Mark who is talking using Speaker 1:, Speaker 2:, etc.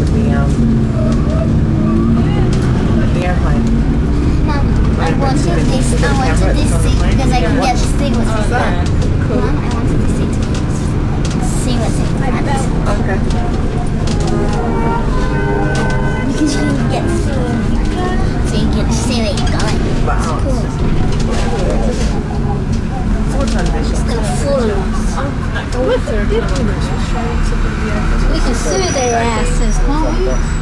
Speaker 1: the, um, the airplane.
Speaker 2: Mom, I wanted this, I wanted this seat because I can get this thing with oh, that.
Speaker 3: Cool. Mom,
Speaker 2: I wanted this seat to see what's in
Speaker 1: Okay.
Speaker 2: Because you can get to so you can see where you're going. Wow. It's cool.
Speaker 1: Full time vision. It's.
Speaker 3: What's the?
Speaker 2: Yes, it's home.